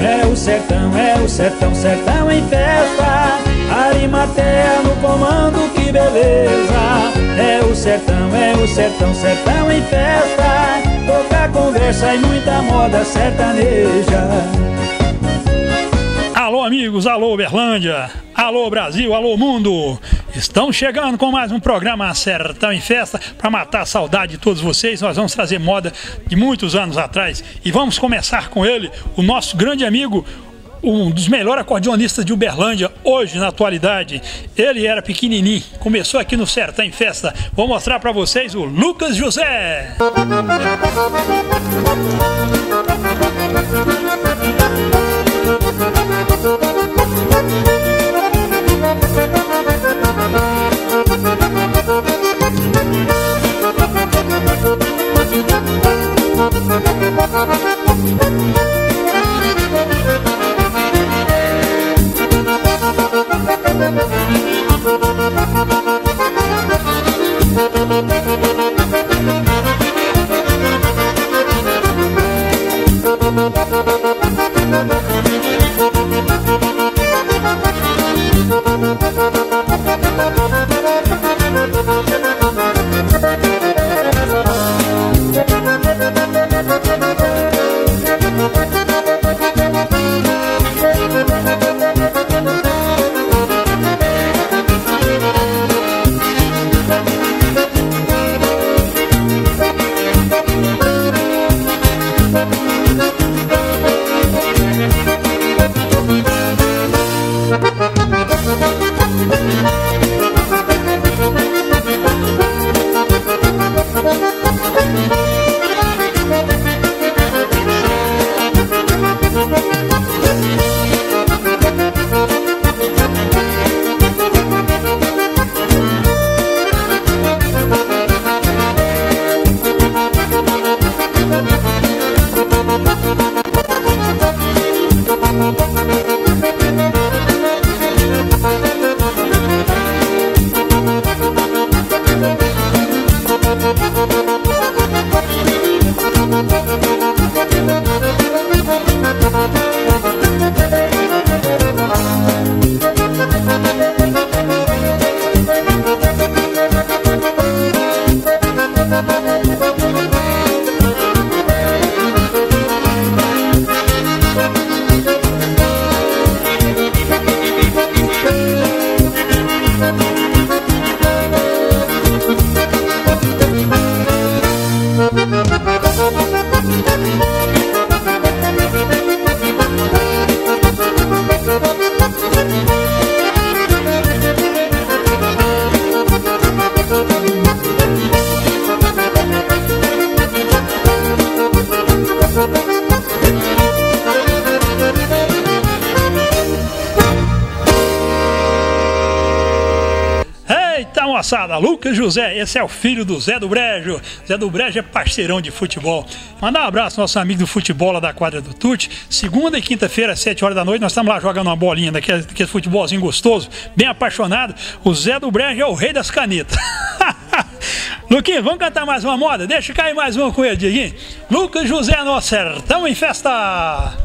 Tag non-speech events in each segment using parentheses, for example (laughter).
É o sertão, é o sertão, sertão em festa. Arimatea no comando, que beleza. É o sertão, é o sertão, sertão em festa. Toca conversa e muita moda sertaneja. Alô, amigos, alô, Berlândia, alô, Brasil, alô, mundo. Estamos chegando com mais um programa Sertão em Festa para matar a saudade de todos vocês. Nós vamos trazer moda de muitos anos atrás e vamos começar com ele, o nosso grande amigo, um dos melhores acordeonistas de Uberlândia hoje na atualidade. Ele era pequenininho, começou aqui no Sertão em Festa. Vou mostrar para vocês o Lucas José. Moçada, Lucas José, esse é o filho do Zé do Brejo. Zé do Brejo é parceirão de futebol. Mandar um abraço ao nosso amigo do futebol lá da quadra do Tute. Segunda e quinta-feira, às 7 horas da noite, nós estamos lá jogando uma bolinha daquele, daquele futebolzinho gostoso, bem apaixonado. O Zé do Brejo é o rei das canetas. (laughs) Luquinhos, vamos cantar mais uma moda? Deixa cair mais uma com ele, Dieguinho. Lucas José no Sertão em Festa.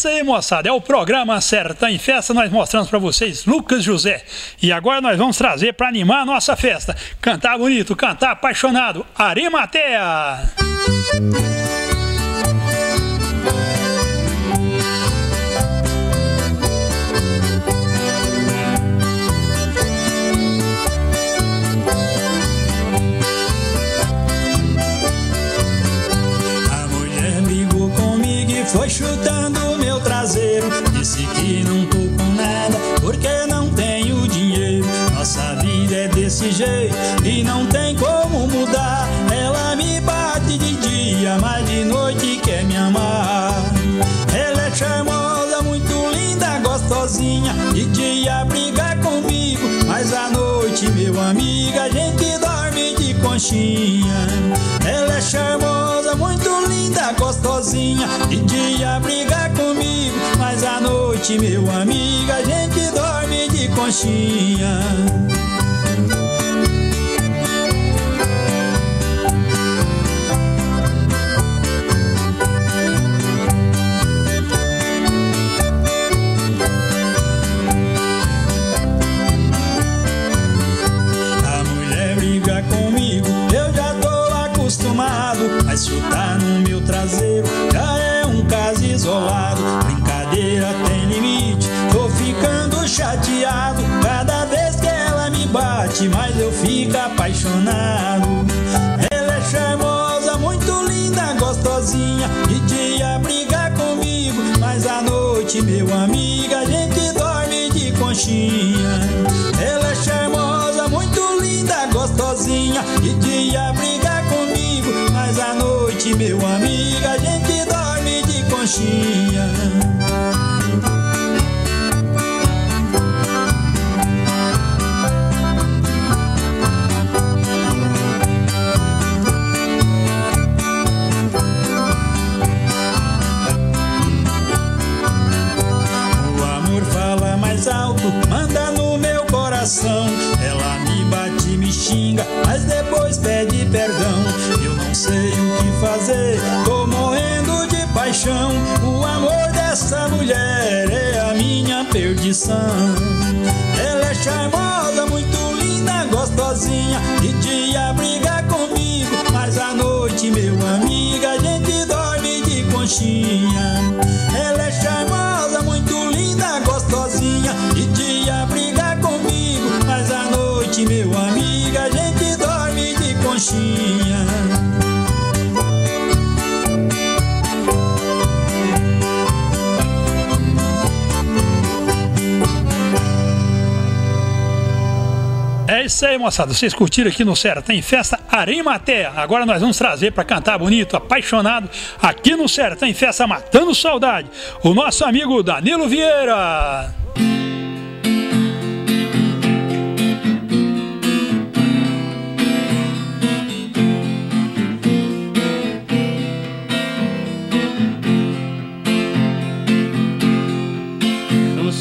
Isso aí, moçada. É o programa Sertão em Festa. Nós mostramos para vocês Lucas José. E agora nós vamos trazer para animar a nossa festa. Cantar bonito, cantar apaixonado. Arimatea! Foi chutando traseiro Disse que não tô com nada Porque não tenho dinheiro. Nossa vida é desse jeito E não tem como mudar. Ela me bate de dia Mas de noite quer me amar. Ela é charmosa, muito linda, gostosinha De dia briga comigo Mas à noite, meu amigo A gente conchinha. Ela é charmosa, muito linda, gostosinha. De dia briga comigo Mas à noite, meu amigo A gente dorme de conchinha isolado. Brincadeira tem limite, tô ficando chateado. Cada vez que ela me bate, mas eu fico apaixonado. Ela é charmosa, muito linda, gostosinha. De dia briga comigo, mas à noite, meu amigo, a gente dorme de conchinha. Ela é charmosa, muito linda, gostosinha. De dia briga comigo, mas à noite, meu amigo, a gente conchinha. O amor fala mais alto, manda no meu coração. Ela me bate, me xinga, mas depois pede perdão. Eu não sei o que fazer, paixão. O amor dessa mulher é a minha perdição. Ela é charmosa, muito linda, gostosinha. De dia briga comigo, mas à noite, meu amigo, a gente dorme de conchinha. Isso aí, moçada. Vocês curtiram aqui no Serra Tem Festa Arimatea. Agora nós vamos trazer para cantar bonito, apaixonado, aqui no Serra Tem Festa Matando Saudade, o nosso amigo Danilo Vieira.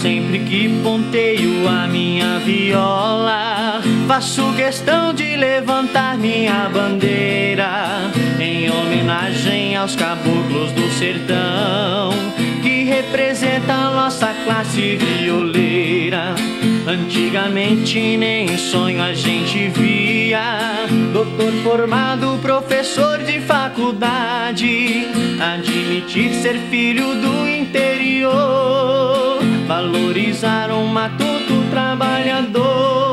Sempre que ponteio a minha viola, faço questão de levantar minha bandeira em homenagem aos caboclos do sertão que representa a nossa classe violeira. Antigamente nem em sonho a gente via doutor formado, professor de faculdade, admitir ser filho do interior, valorizar um matuto trabalhador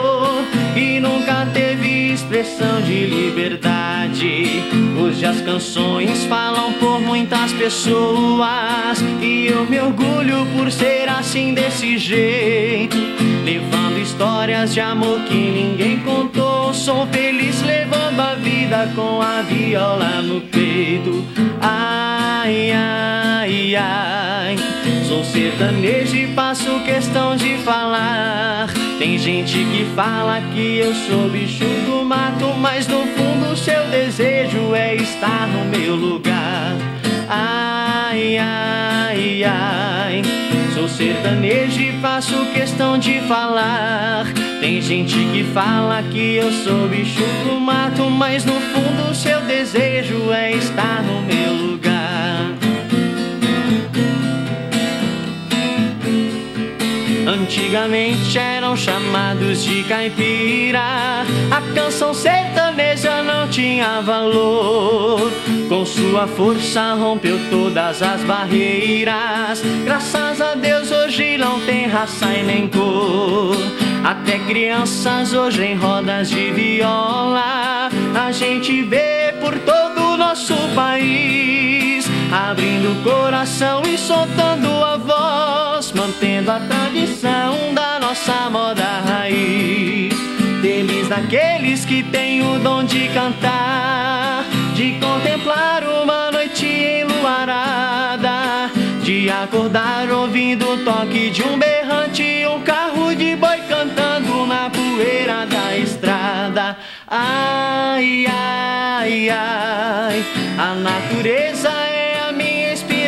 nunca teve expressão de liberdade. Hoje as canções falam por muitas pessoas e eu me orgulho por ser assim desse jeito, levando histórias de amor que ninguém contou. Sou feliz levando a vida com a viola no peito. Ai, ai, ai. Sou sertanejo e faço questão de falar. Tem gente que fala que eu sou bicho do mato, mas no fundo seu desejo é estar no meu lugar. Ai, ai, ai. Sou sertanejo e faço questão de falar. Tem gente que fala que eu sou bicho do mato, mas no fundo seu desejo é estar no meu lugar. Antigamente eram chamados de caipira. A canção sertaneja não tinha valor. Com sua força rompeu todas as barreiras. Graças a Deus hoje não tem raça e nem cor. Até crianças hoje em rodas de viola. A gente vê por todo o nosso país, abrindo o coração e soltando a voz, mantendo a tradição da nossa moda raiz. Feliz daqueles que têm o dom de cantar, de contemplar uma noite enluarada, de acordar ouvindo o toque de um berrante, um carro de boi cantando na poeira da estrada. Ai, ai, ai, a natureza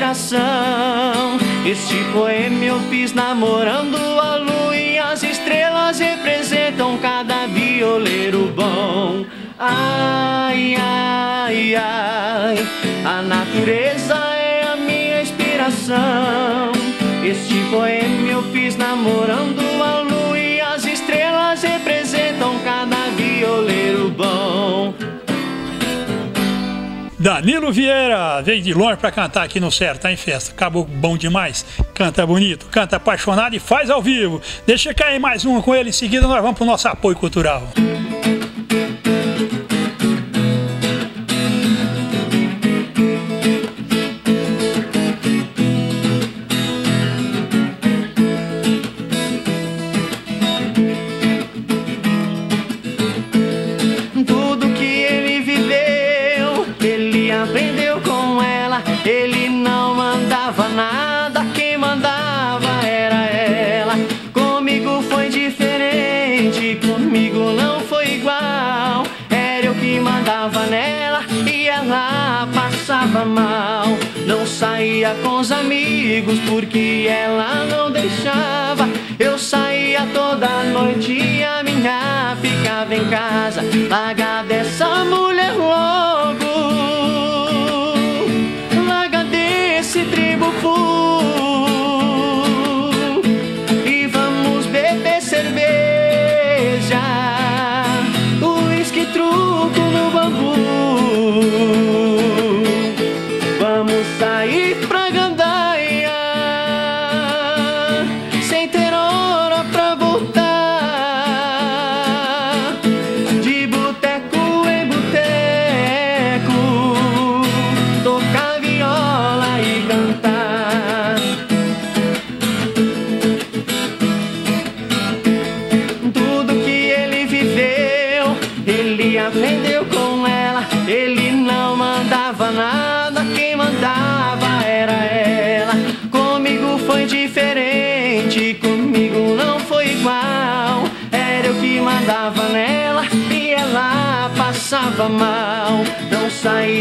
inspiração. Este poema eu fiz namorando a lua e as estrelas representam cada violeiro bom. Ai, ai, ai, a natureza é a minha inspiração. Este poema eu fiz namorando a lua e as estrelas representam cada violeiro bom. Danilo Vieira veio de longe para cantar aqui no Sertão em Festa. Acabou bom demais. Canta bonito, canta apaixonado e faz ao vivo. Deixa cair mais uma com ele. Em seguida, nós vamos para o nosso apoio cultural. Saía com os amigos porque ela não deixava. Eu saía toda noite e a minha ficava em casa. Larga dessa mulher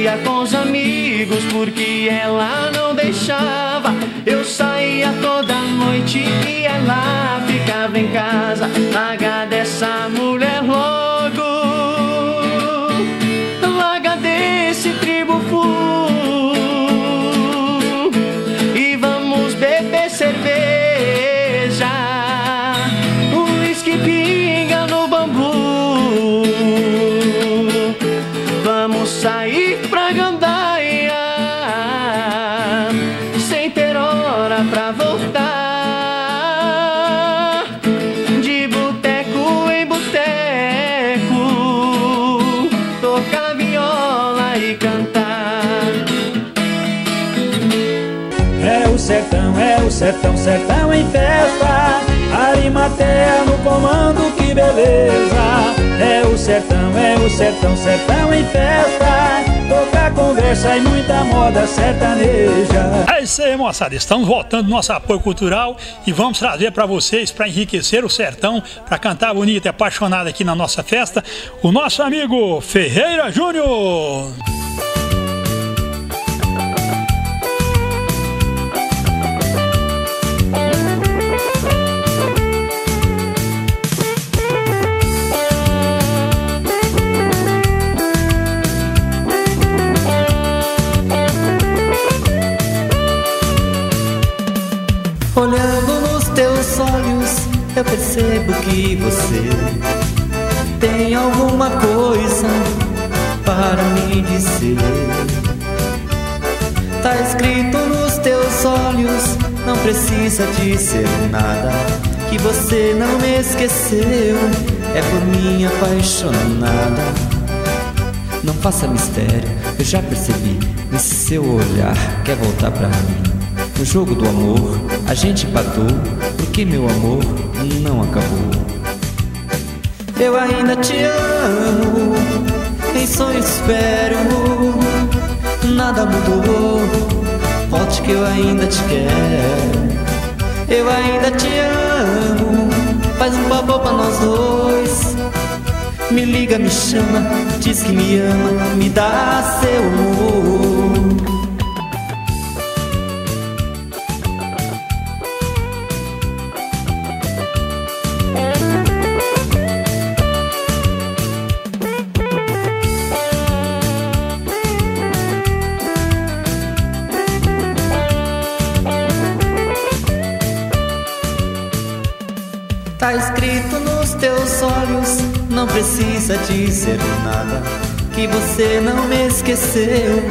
saía com os amigos Porque ela não deixava. Eu saía toda noite E ela ficava em casa. Larga dessa mulher logo. Larga desse tribo full sertão, sertão em festa. Arimatea no comando, que beleza. É o sertão, é o sertão, sertão em festa. Tocar conversa e muita moda sertaneja. É isso aí, moçada. Estamos voltando no nosso apoio cultural e vamos trazer para vocês, para enriquecer o sertão, para cantar bonito e apaixonado aqui na nossa festa, o nosso amigo Ferreira Júnior. Você tem alguma coisa para me dizer. Tá escrito nos teus olhos, não precisa dizer nada. Que você não me esqueceu, é por mim apaixonada. Não faça mistério, eu já percebi nesse seu olhar quer voltar pra mim. No jogo do amor, a gente empatou, porque meu amor não acabou. Eu ainda te amo, em sonho espero, nada mudou. Volte que eu ainda te quero. Eu ainda te amo, faz um favor pra nós dois. Me liga, me chama, diz que me ama, me dá seu amor. Precisa dizer nada. Que você não me esqueceu,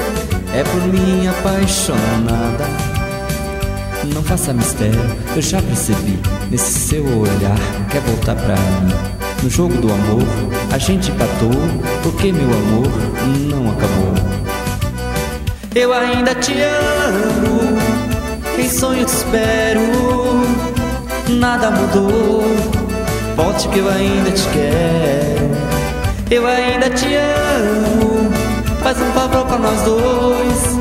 é por mim apaixonada. Não faça mistério, eu já percebi. Nesse seu olhar, quer voltar pra mim. No jogo do amor, a gente empatou, porque meu amor não acabou. Eu ainda te amo, em sonho te espero nada mudou. Volte que eu ainda te quero, eu ainda te amo. Faz um favor pra nós dois.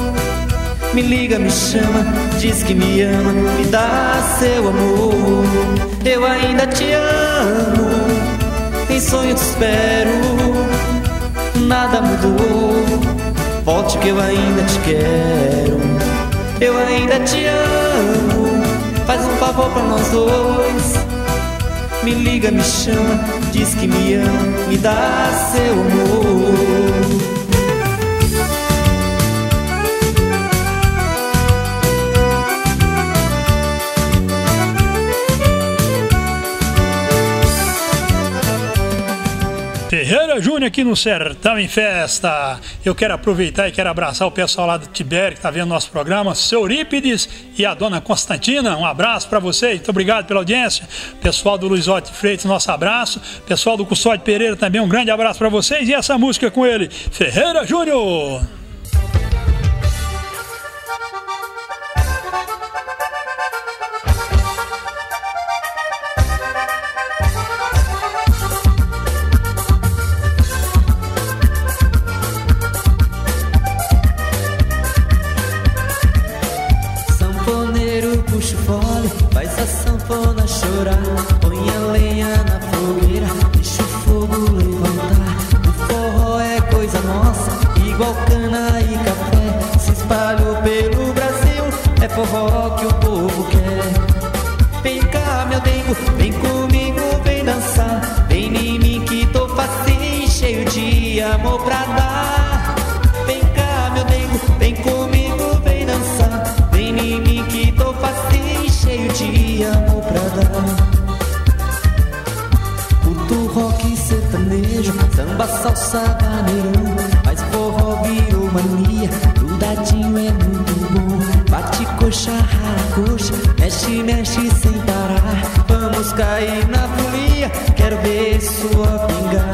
Me liga, me chama, diz que me ama, me dá seu amor. Eu ainda te amo, em sonho te espero. Nada mudou, volte que eu ainda te quero. Eu ainda te amo. Faz um favor pra nós dois. Me liga, me chama, diz que me ama, me dá seu amor. Ferreira Júnior aqui no Sertão em Festa. Eu quero aproveitar e quero abraçar o pessoal lá do Tibério que está vendo nosso programa, seu Eurípides e a dona Constantina. Um abraço para vocês, muito obrigado pela audiência. Pessoal do Luizote Freitas, nosso abraço. Pessoal do Custódio Pereira também, um grande abraço para vocês. E essa música com ele, Ferreira Júnior. salsa maneirão Mas forró virou mania. O dadinho é muito bom. Bate coxa, rala coxa Mexe, mexe sem parar. Vamos cair na folia Quero ver sua pinga.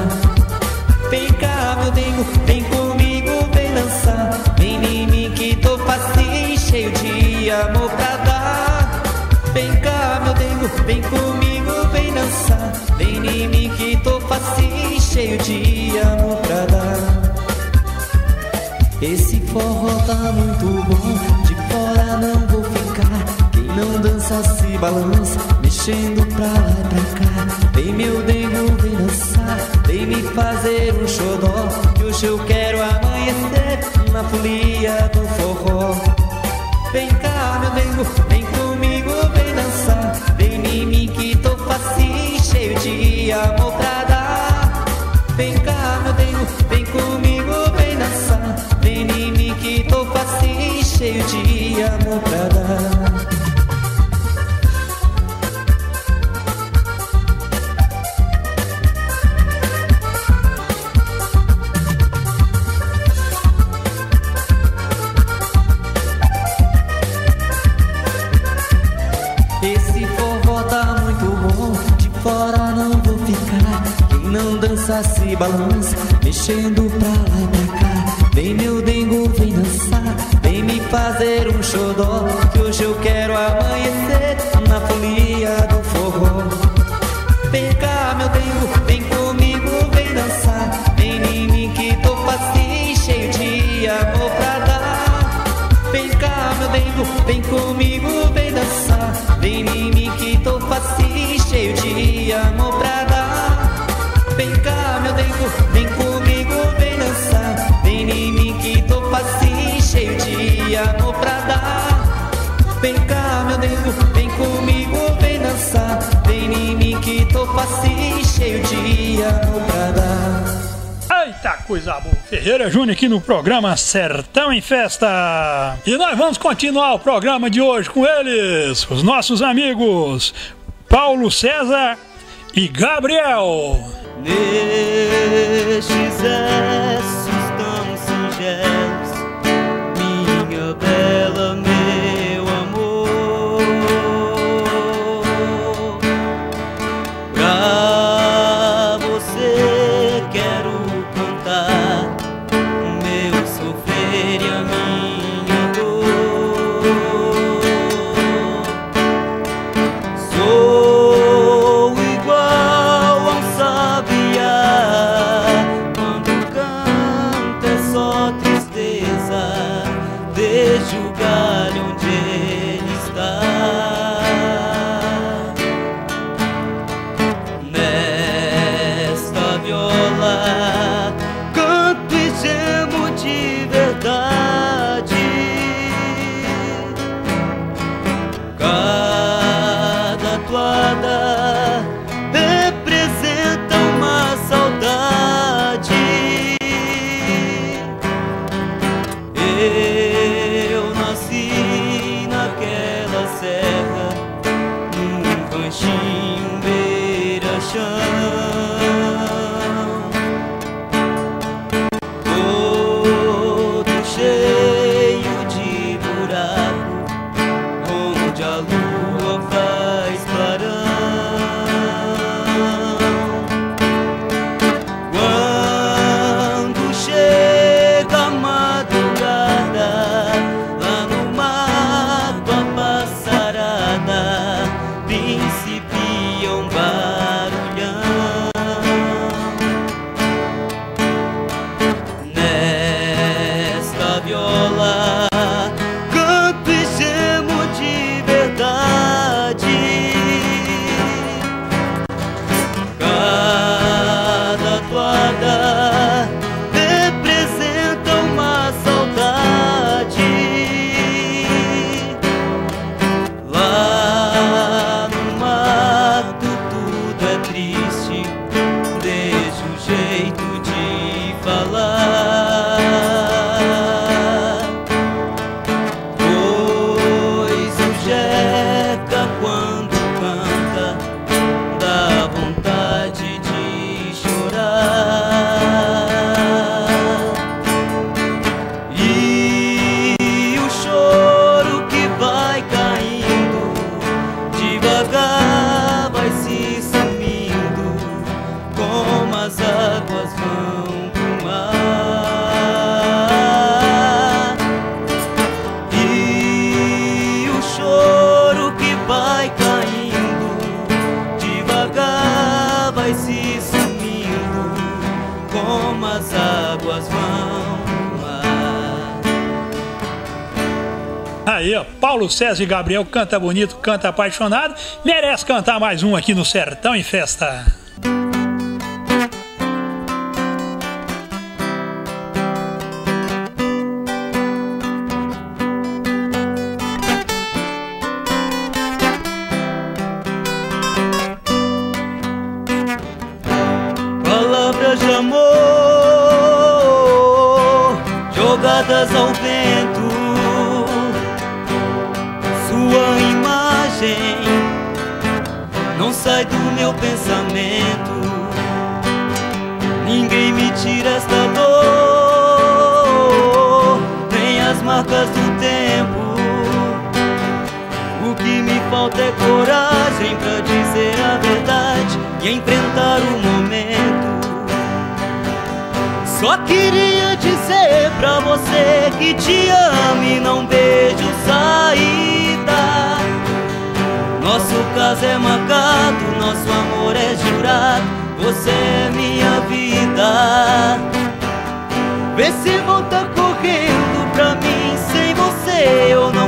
Vem cá, meu dengo Vem comigo, vem dançar. Vem em mim que tô facinho Cheio de amor pra dar. Vem cá, meu dengo Vem comigo, vem dançar. Vem em mim corpo assim cheio de amor pra dar. Esse forró tá muito bom, de fora não vou ficar. Quem não dança se balança, mexendo pra lá e pra cá. Vem meu dengo, vem dançar, vem me fazer um xodó. Que hoje eu quero amanhecer na folia do forró. Vem cá, meu dengo, vem comigo, vem dançar. Vem mim que tô facinho, cheio de amor. cheio de amor. Esse forró tá muito bom, de fora não vou ficar. Quem não dança se balança, mexendo pra lá e pra cá. Vem meu fazer um xodó Que hoje eu quero amanhecer na folia do forró. Vem cá, meu dengo, vem comigo, vem dançar. Vem em mim que tô facinho, cheio de amor pra dar. Vem cá, meu dengo, vem comigo, vem dançar. Vem em mim que tô facinho, cheio de amor Eita coisa boa! Ferreira Júnior aqui no programa Sertão em Festa. E nós vamos continuar o programa de hoje com eles, os nossos amigos Paulo César e Gabriel. Nestes singelos. Paulo César e Gabriel canta bonito, canta apaixonado, merece cantar mais um aqui no Sertão em Festa. e enfrentar o momento. Só queria dizer pra você que te amo e não vejo saída. Nosso caso é marcado, nosso amor é jurado. Você é minha vida. Vê se volta correndo pra mim. Sem você eu não.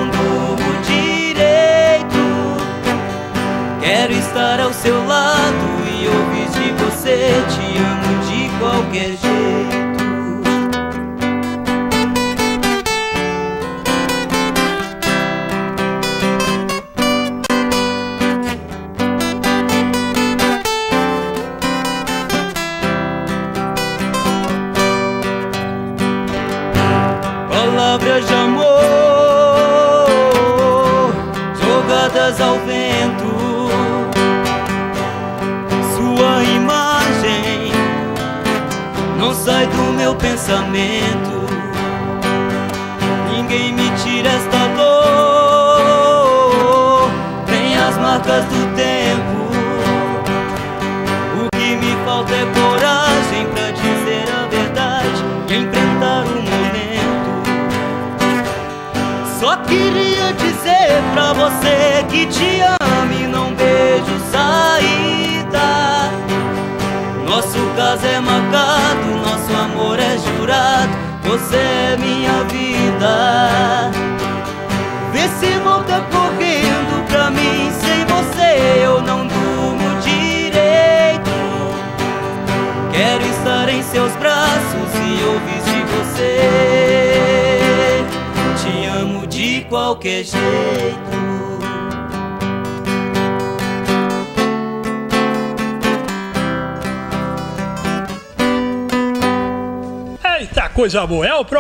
Amo de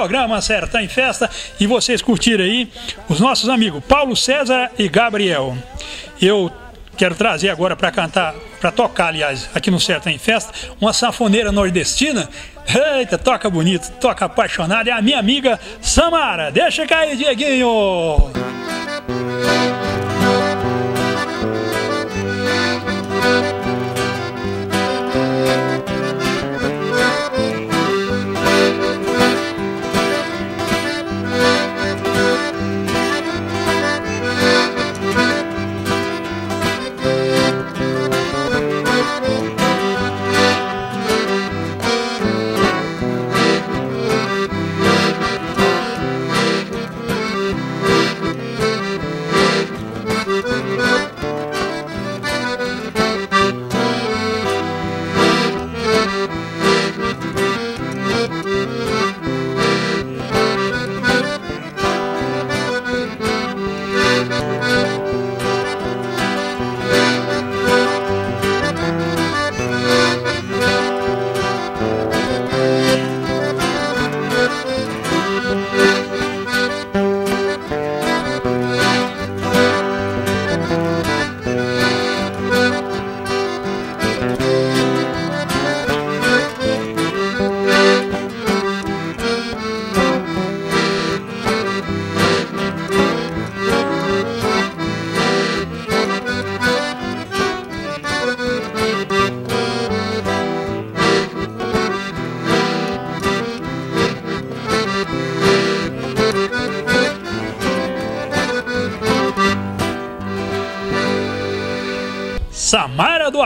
programa Sertão em Festa e vocês curtiram aí os nossos amigos Paulo César e Gabriel. Eu quero trazer agora para cantar, para tocar, aliás, aqui no Sertão em Festa, uma sanfoneira nordestina. Eita, toca bonito, toca apaixonada. É a minha amiga Samara. Deixa cair, Dieguinho!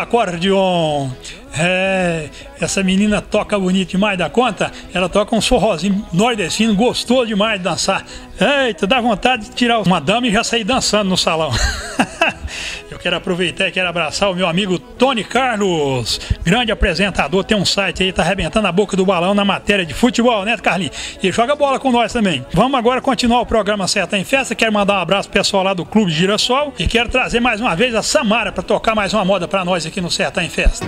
Acordeon. É, essa menina toca bonito demais da conta. Ela toca um forrozinho nordestino, gostoso demais de dançar. Eita, dá vontade de tirar uma dama e já sair dançando no salão. (laughs) Eu quero aproveitar e quero abraçar o meu amigo Tony Carlos, grande apresentador, tem um site aí, tá arrebentando a boca do balão na matéria de futebol, né, Carlinhos? E joga bola com nós também. Vamos agora continuar o programa Certa em Festa. Quero mandar um abraço pro pessoal lá do Clube Girassol e quero trazer mais uma vez a Samara para tocar mais uma moda para nós aqui no Certa em Festa.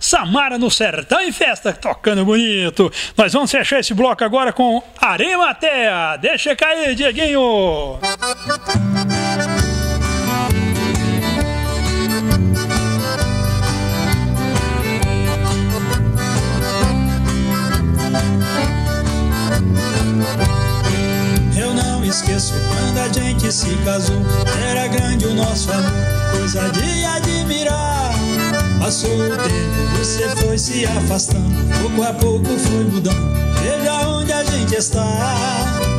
Samara no Sertão em Festa, tocando bonito. Nós vamos fechar esse bloco agora com Arimatea. Deixa cair, Dieguinho. Eu não esqueço quando a gente se casou. Era grande o nosso amor, coisa de admirar. Passou o tempo, você foi se afastando, pouco a pouco foi mudando. Veja onde a gente está.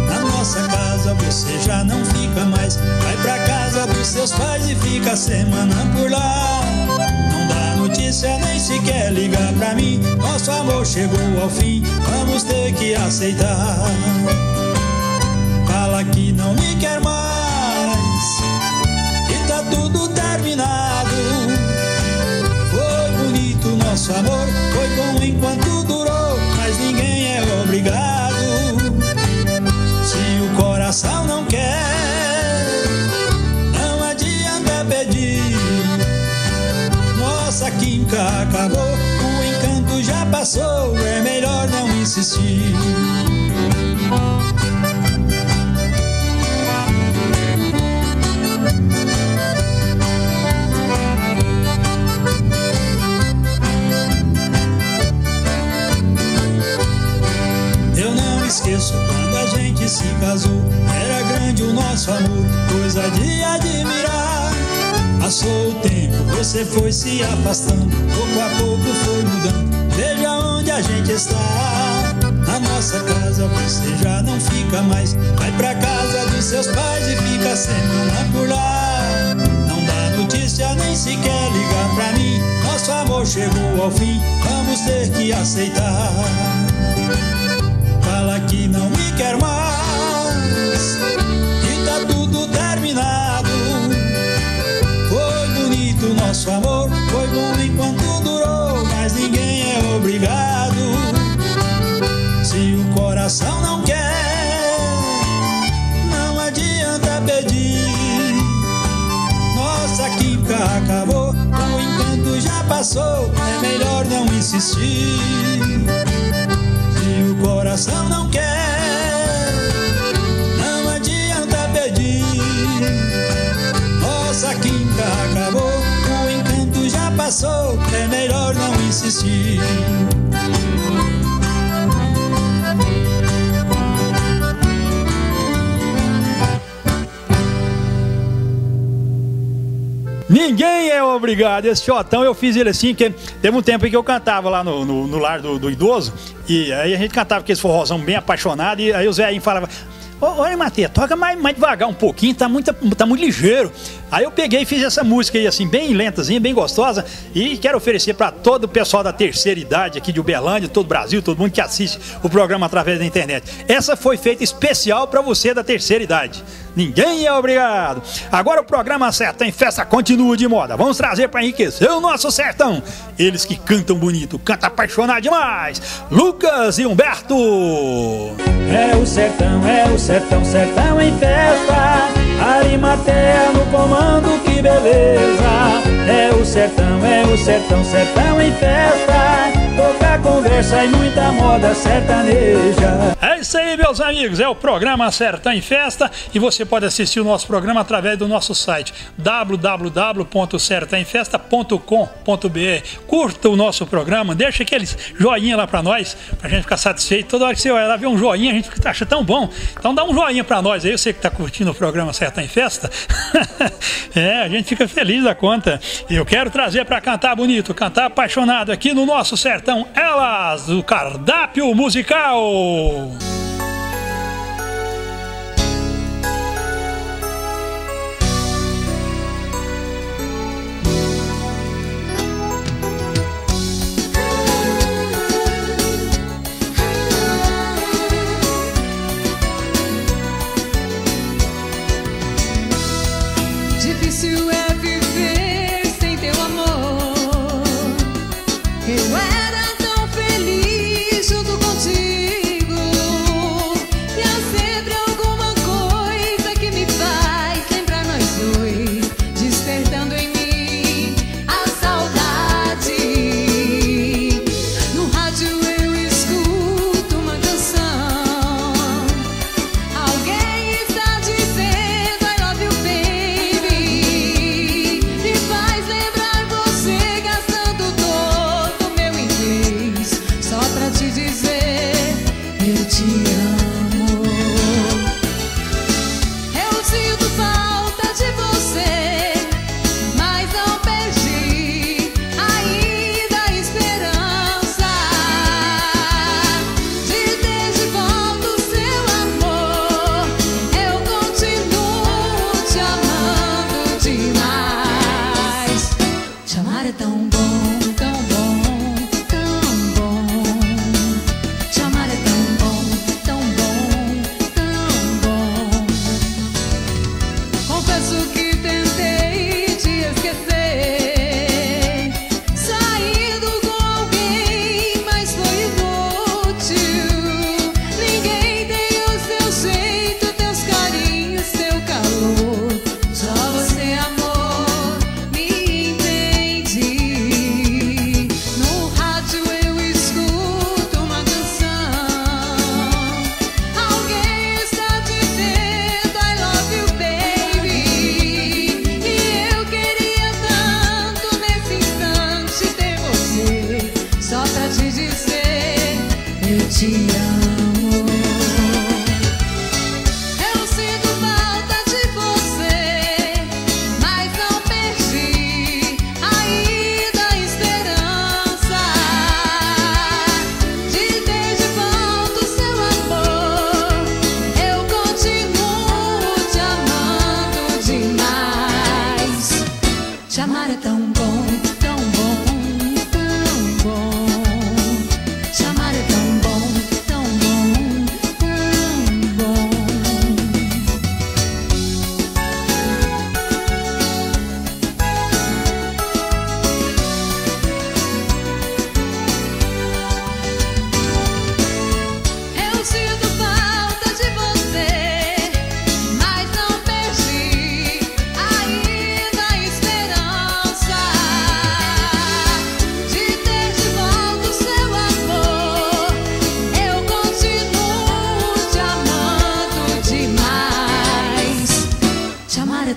Na nossa casa você já não fica mais. Vai pra casa dos seus pais e fica a semana por lá. Não dá notícia nem sequer ligar pra mim. Nosso amor chegou ao fim, vamos ter que aceitar. Fala que não me quer mais, que tá tudo terminado. Nosso amor, foi bom enquanto durou, mas ninguém é obrigado. Se o coração não quer, não adianta pedir. Nossa química acabou, o encanto já passou, é melhor não insistir. Se casou. Era grande o nosso amor, coisa de admirar. Passou o tempo, você foi se afastando, pouco a pouco foi mudando. Veja onde a gente está. Na nossa casa você já não fica mais. Vai pra casa dos seus pais e fica semana por lá. Não dá notícia nem sequer ligar pra mim. Nosso amor chegou ao fim, vamos ter que aceitar fala que não me quer mais, passou, é melhor não insistir. Se o coração não quer, não adianta pedir. Nossa química acabou, o encanto já passou, é melhor não insistir. Ninguém é obrigado. Esse shotão eu fiz ele assim, que teve um tempo em que eu cantava lá no, no, no lar do, do idoso, e aí a gente cantava aquele forrozão bem apaixonado, e aí o Zé falava. Ô, olha, Matheus, toca mais, mais devagar um pouquinho, tá muito, tá muito ligeiro. Aí eu peguei e fiz essa música aí, assim, bem lentazinha, bem gostosa, e quero oferecer para todo o pessoal da terceira idade aqui de Uberlândia, todo o Brasil, todo mundo que assiste o programa através da internet. Essa foi feita especial para você da terceira idade. Ninguém é obrigado. Agora o programa Sertão em Festa continua de moda. Vamos trazer para enriquecer o nosso sertão. Eles que cantam bonito, cantam apaixonado demais. Lucas e Humberto. É o sertão, é o sertão, sertão em festa. Arimatea no comando, que beleza. É o sertão, é o sertão, sertão em festa. Toca conversa e muita moda sertaneja. É isso aí, meus amigos. É o programa Sertão em Festa e você pode assistir o nosso programa através do nosso site www.sertaemfesta.com.br. Curta o nosso programa, deixa aqueles joinha lá pra nós, pra gente ficar satisfeito. Toda hora que você vai lá ver um joinha, a gente acha tão bom. Então dá um joinha pra nós aí, eu sei que tá curtindo o programa Sertão em Festa. (laughs) é, a gente fica feliz da conta. Eu quero trazer pra cantar bonito, cantar apaixonado aqui no nosso Sertão, elas do Cardápio Musical. É tão bom.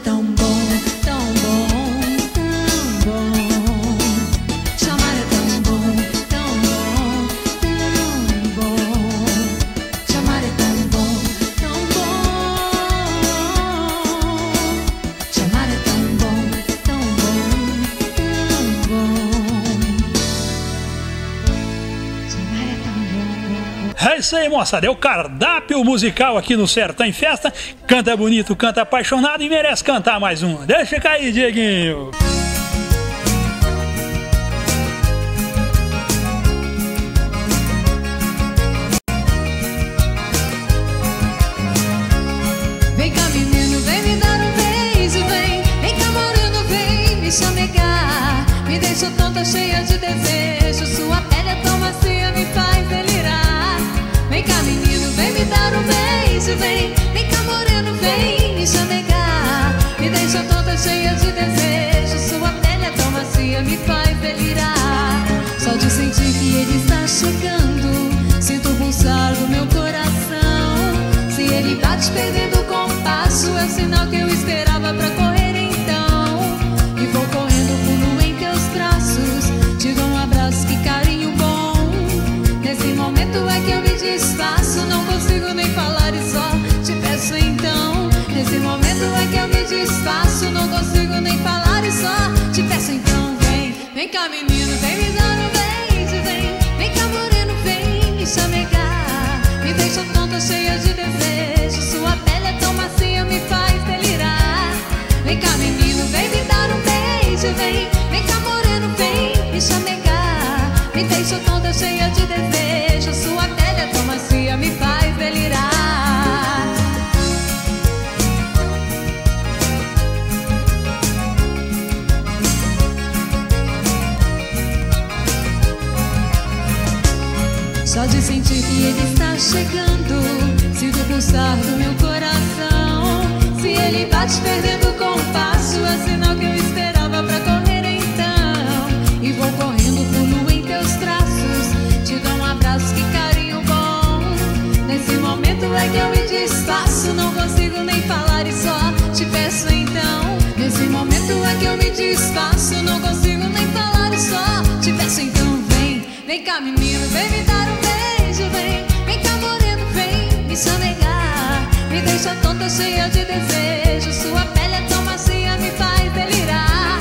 Te moçada. É o cardápio musical aqui no Sertão em Festa. Canta bonito, canta apaixonado e merece cantar mais uma. Deixa cair, Dieguinho. Chegando, sinto o pulsar do meu coração. Se ele bate perdendo o compasso, é o sinal que eu esperava pra correr então. E vou correndo, pulo em teus braços, te dou um abraço, que carinho bom. Nesse momento é que eu me desfaço, não consigo nem falar e só te peço então. Nesse momento é que eu me desfaço, não consigo nem falar e só te peço então. Vem, vem cá menino, vem me dar um cheia de desejo. Sua pele é tão macia, me faz delirar. Vem cá, menino, vem me dar um beijo. Vem, vem cá, moreno, vem me chamegar. Me deixa tonta, cheia de desejo. Sua pele é tão macia, me faz delirar. Só de sentir que ele está chegando, cá, menino, vem me dar um beijo, vem, vem cá, moreno, vem me chamegar. Me deixa tonta, cheia de desejo. Sua pele é tão macia, me faz delirar.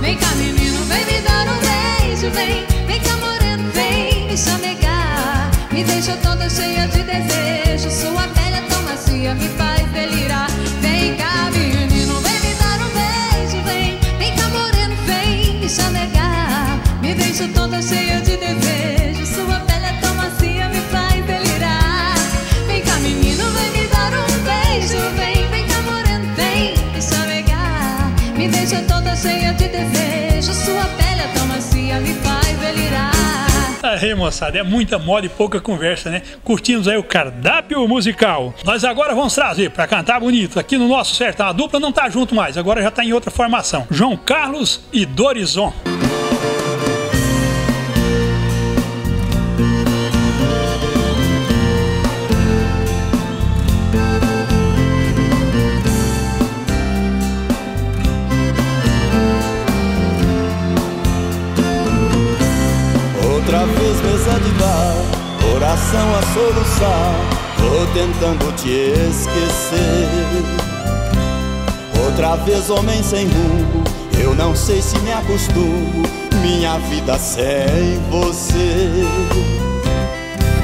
Vem cá, menino, vem me dar um beijo, vem, vem cá, moreno, vem me chamegar. Me deixa tonta, cheia de desejo. Sua pele é tão macia, me faz delirar. Vem cá, menino, vem me dar um beijo, vem, vem cá, moreno, vem me chamegar. Me deixa tonta, cheia de desejo. Cheia de desejo. Sua pele é tão macia, me faz delirar. Aí, moçada, é muita moda e pouca conversa, né? Curtimos aí o cardápio musical. Nós agora vamos trazer pra cantar bonito aqui no nosso sertão. A dupla não tá junto mais, agora já tá em outra formação. João Carlos e Dorizon. Coração a soluçar. Tô tentando te esquecer. Outra vez homem sem rumo, eu não sei se me acostumo. Minha vida sem você.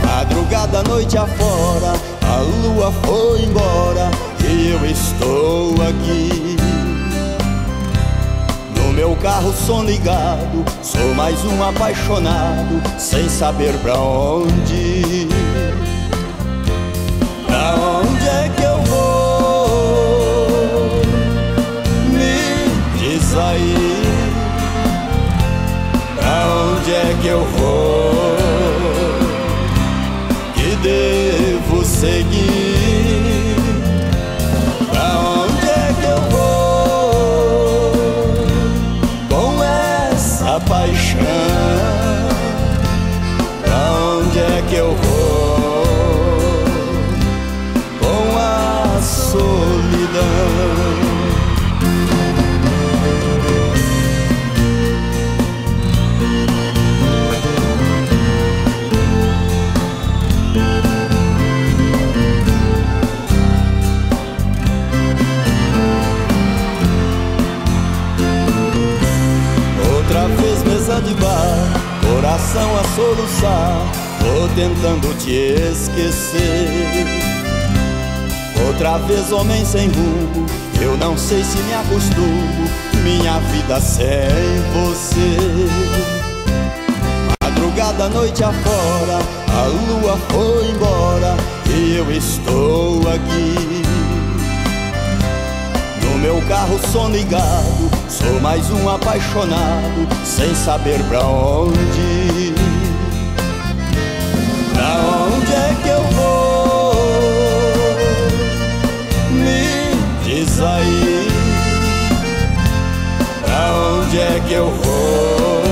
Madrugada, noite afora, a lua foi embora e eu estou aqui. Meu carro som ligado, sou mais um apaixonado, sem saber pra onde. Pra onde é que eu vou? Me diz aí. Pra onde é que eu vou? Que eu vou? Com a solidão? Outra vez mesa de bar, coração a soluçar. Tô tentando te esquecer. Outra vez homem sem rumo, eu não sei se me acostumo. Minha vida sem você. Madrugada, noite afora, a lua foi embora e eu estou aqui. No meu carro som ligado, sou mais um apaixonado, sem saber pra onde ir. Onde é que eu vou?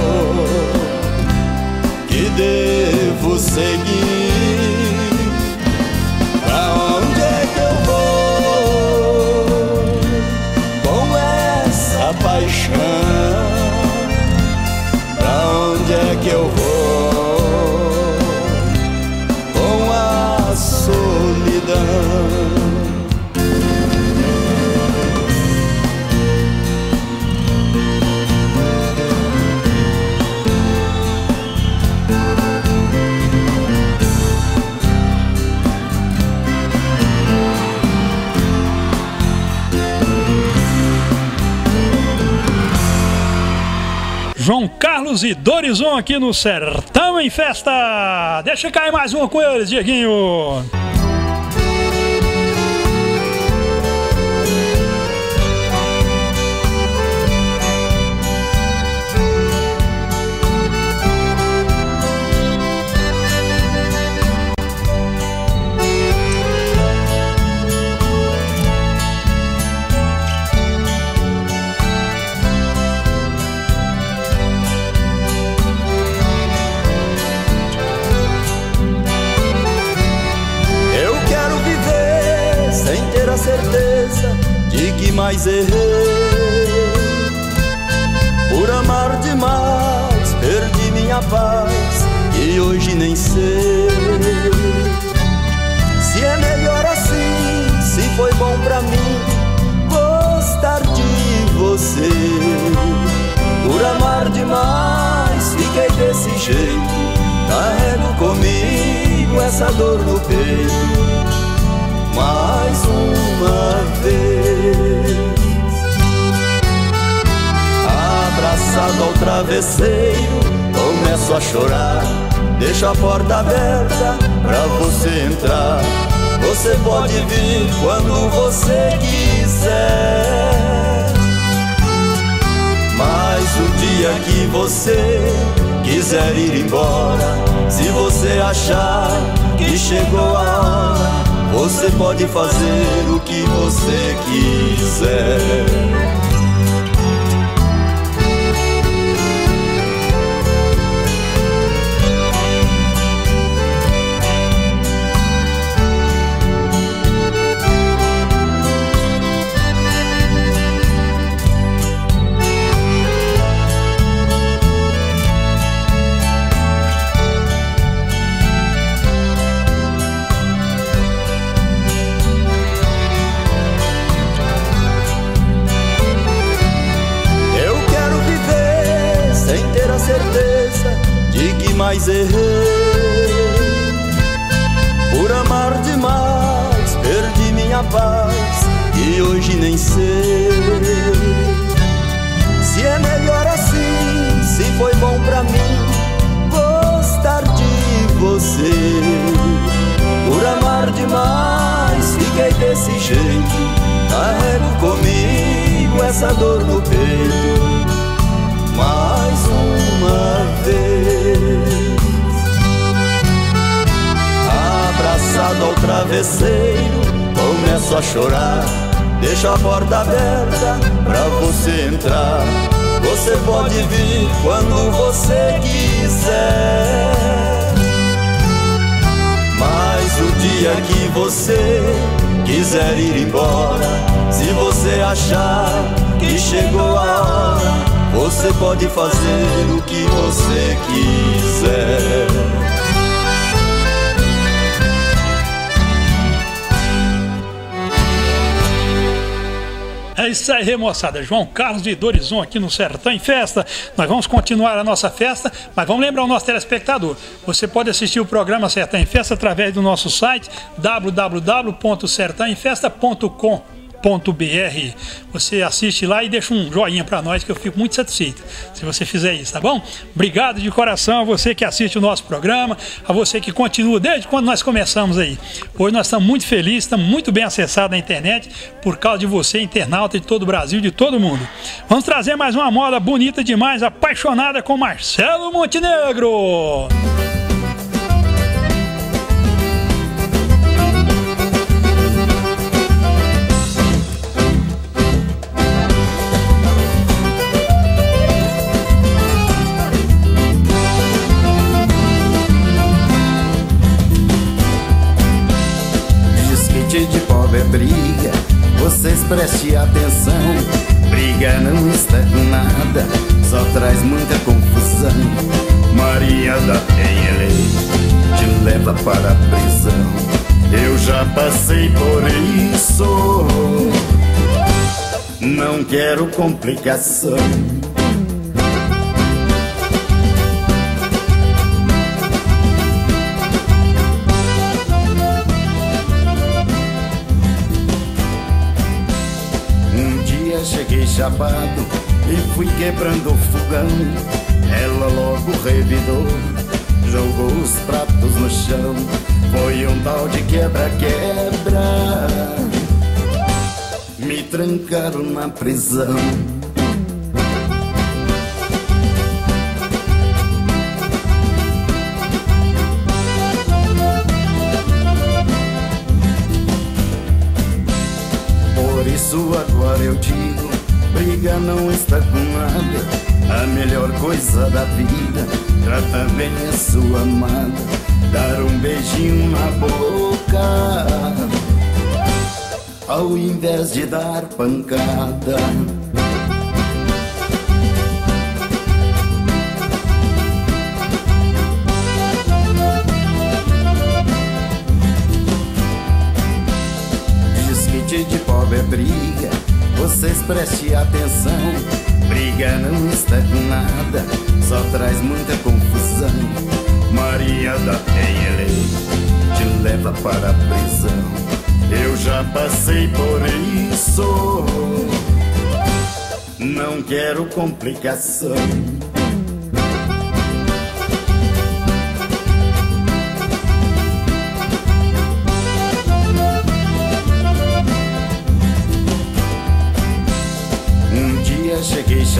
Que devo seguir? Carlos e Dorizon aqui no Sertão em Festa. Deixa cair mais uma com eles, Dieguinho. Errei. Por amar demais, perdi minha paz e hoje nem sei. Se é melhor assim, se foi bom pra mim gostar de você. Por amar demais, fiquei desse jeito. Carrego comigo essa dor no peito mais uma vez. Abraçado ao travesseiro, começo a chorar. Deixo a porta aberta pra você entrar. Você pode vir quando você quiser. Mas o dia que você quiser ir embora, se você achar que chegou a hora, você pode fazer o que você quiser. Errei. Por amar demais, perdi minha paz e hoje nem sei. Se é melhor assim, se foi bom pra mim gostar de você. Por amar demais, fiquei desse jeito. Carrego comigo essa dor no peito. Mais uma vez. Abraçado ao travesseiro, começo a chorar. Deixa a porta aberta pra você entrar. Você pode vir quando você quiser. Mas o dia que você quiser ir embora, se você achar que chegou a hora, você pode fazer o que você quiser. É isso aí, moçada. João Carlos de Dorizon aqui no Sertão em Festa. Nós vamos continuar a nossa festa, mas vamos lembrar o nosso telespectador. Você pode assistir o programa Sertão em Festa através do nosso site www.sertãoemfesta.com br Você assiste lá e deixa um joinha para nós que eu fico muito satisfeito se você fizer isso, tá bom? Obrigado de coração a você que assiste o nosso programa, a você que continua desde quando nós começamos aí. Hoje nós estamos muito felizes, estamos muito bem acessados na internet por causa de você, internauta de todo o Brasil, de todo mundo. Vamos trazer mais uma moda bonita demais, apaixonada com Marcelo Montenegro. Vocês prestem atenção. Briga não está com nada, só traz muita confusão. Maria da Penha te leva para a prisão. Eu já passei por isso, não quero complicação. Chapado e fui quebrando o fogão. Ela logo revidou, jogou os pratos no chão. Foi um tal de quebra-quebra. Me trancaram na prisão. Por isso agora eu digo briga não está com nada. A melhor coisa da vida, trata bem a sua amada. Dar um beijinho na boca, ao invés de dar pancada. Vocês prestem atenção, briga não está com nada, só traz muita confusão. Maria da Penha te leva para a prisão. Eu já passei por isso, não quero complicação.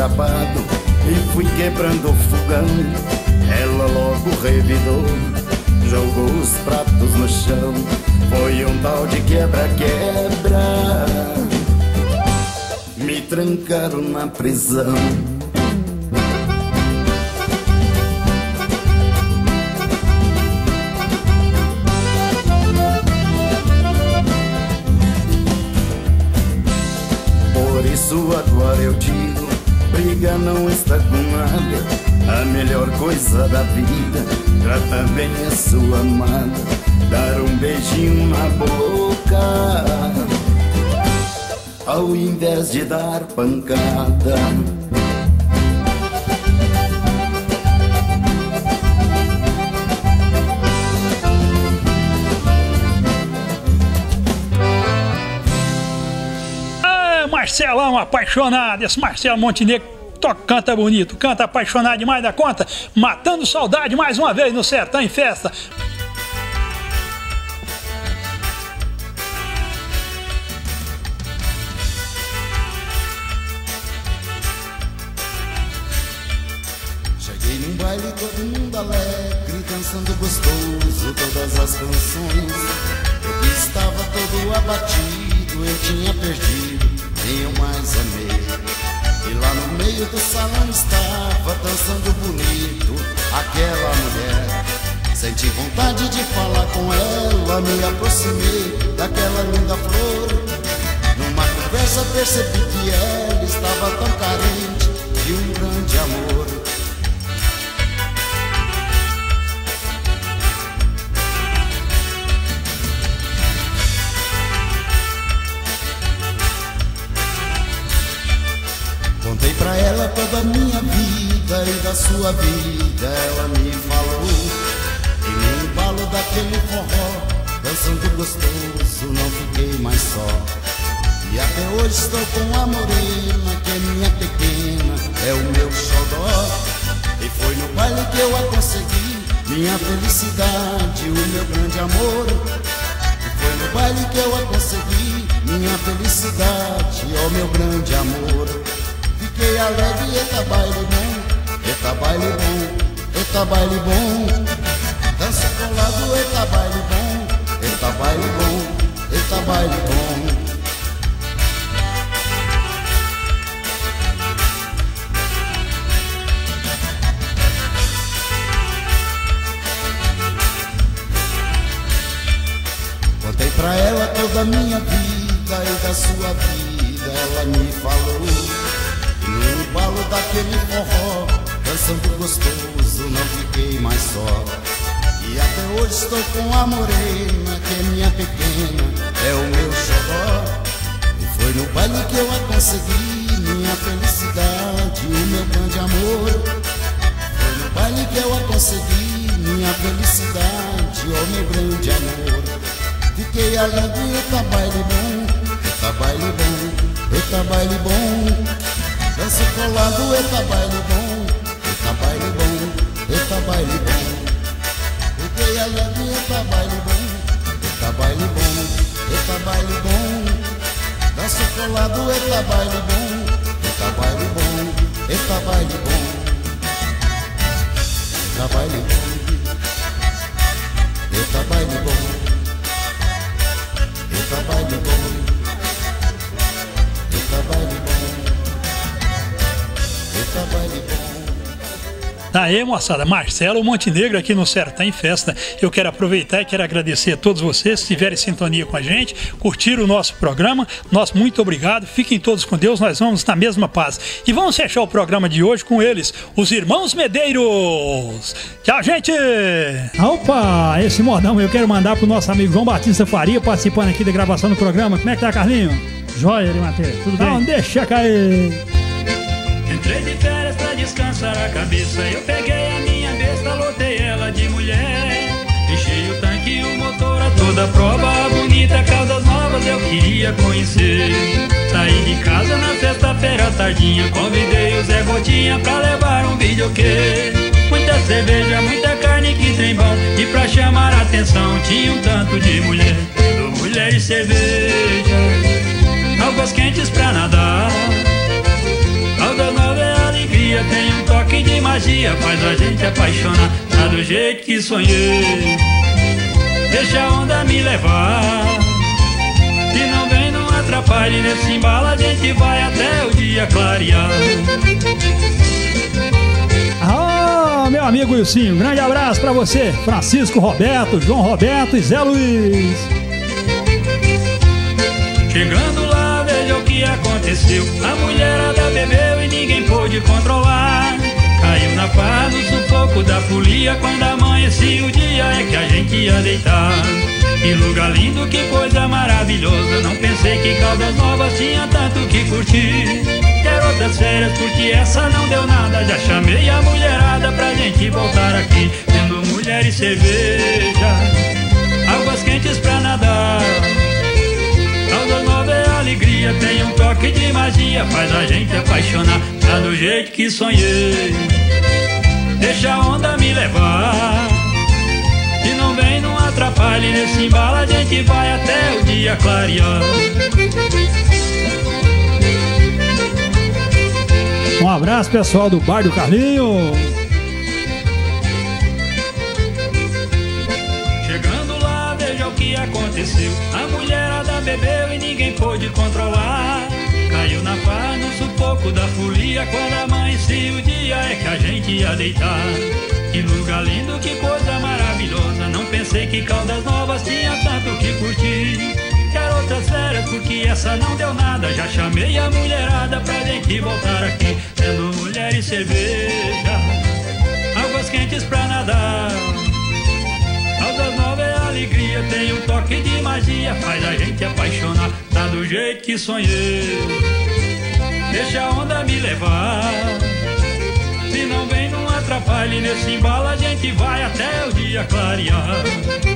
Chapado e fui quebrando o fogão. Ela logo revidou, jogou os pratos no chão. Foi um tal de quebra-quebra. Me trancaram na prisão. Por isso agora eu digo briga não está com nada. A melhor coisa da vida, trata bem a sua amada. Dar um beijinho na boca, ao invés de dar pancada. Marcelão apaixonado, esse Marcelo Montenegro toca, canta bonito, canta apaixonado demais da conta, matando saudade mais uma vez no Sertão em Festa. Percebi que ela estava tão carente de um grande amor. Contei pra ela toda a minha vida e da sua vida ela me falou. E no embalo daquele forró, dançando gostoso, não fiquei mais só. E até hoje estou com a morena, que é minha pequena, é o meu xodó. E foi no baile que eu a consegui, minha felicidade, o meu grande amor. E foi no baile que eu a consegui, minha felicidade, ó meu grande amor. Fiquei alegre, eita baile bom, eita baile bom, eita baile bom. Dança colado, eita baile bom, eita baile bom, eita baile bom. Ela toda a minha vida e da sua vida ela me falou. No embalo daquele forró, dançando gostoso, não fiquei mais só. E até hoje estou com a morena, que é minha pequena, é o meu xodó. E foi no baile que eu a consegui, minha felicidade, o meu grande amor. Foi no baile que eu a consegui, minha felicidade, ó meu grande amor. Fiquei alegre, eita baile bom, eita baile bom, eita baile bom. Dança colado, eita baile bom, eita baile bom, eita baile bom. Fiquei alegre, eita baile bom, eita baile bom, eita baile bom. Dança colado, eita baile bom, eita baile bom, eita baile bom. Eita baile bom, eita baile bom. Aê, moçada, Marcelo Montenegro aqui no Sertão em Festa. Eu quero aproveitar e quero agradecer a todos vocês que estiverem em sintonia com a gente, curtiram o nosso programa. Nosso muito obrigado. Fiquem todos com Deus, nós vamos na mesma paz. E vamos fechar o programa de hoje com eles, os Irmãos Medeiros. Tchau, gente! Opa, esse modão eu quero mandar pro nosso amigo João Batista Faria, participando aqui da gravação do programa. Como é que tá, Carlinho? Joia, ele, Matheus. Tudo bem? Então, deixa cair. Entrei de férias pra descansar a cabeça. Eu peguei a minha besta, lotei ela de mulher. Enchei o tanque e o motor a toda prova. Bonita, caldas novas eu queria conhecer. Saí de casa na sexta-feira tardinha. Convidei o Zé Gotinha pra levar um videokê. Muita cerveja, muita carne, que trem bom. E pra chamar a atenção tinha um tanto de mulher. Mulher e cerveja, águas quentes pra nadar. Alegria, tem um toque de magia, faz a gente apaixonar, tá do jeito que sonhei. Deixa a onda me levar. Se não vem, não atrapalhe, nesse embalo a gente vai até o dia clarear. Ah, meu amigo Wilson, um grande abraço pra você, Francisco Roberto, João Roberto e Zé Luiz. Chegando lá, veja o que aconteceu. A mulherada bebeu ninguém pôde controlar. Caiu na paz do sufoco da folia. Quando amanhecia o dia é que a gente ia deitar. Que lugar lindo, que coisa maravilhosa. Não pensei que Caldas Novas tinha tanto que curtir. Quero outras férias porque essa não deu nada. Já chamei a mulherada pra gente voltar aqui. Tendo mulher e cerveja, faz a gente apaixonar, tá do jeito que sonhei. Deixa a onda me levar. Se não vem, não atrapalhe, nesse embalo a gente vai até o dia clarear. Um abraço pessoal do Bar do Carlinho. Chegando lá, veja o que aconteceu. A mulherada bebeu e ninguém pôde controlar. Na paz no sufoco da folia. Quando amanhecia o dia é que a gente ia deitar. Que lugar lindo, que coisa maravilhosa. Não pensei que Caldas Novas tinha tanto que curtir. Quero outras férias porque essa não deu nada. Já chamei a mulherada pra gente voltar aqui. Tendo mulher e cerveja, águas quentes pra nadar. Caldas Novas é alegria, tem um toque de magia. Faz a gente apaixonar, tá do jeito que sonhei. Deixa a onda me levar. Se não vem, não atrapalhe. Nesse embalo a gente vai até o dia clarear.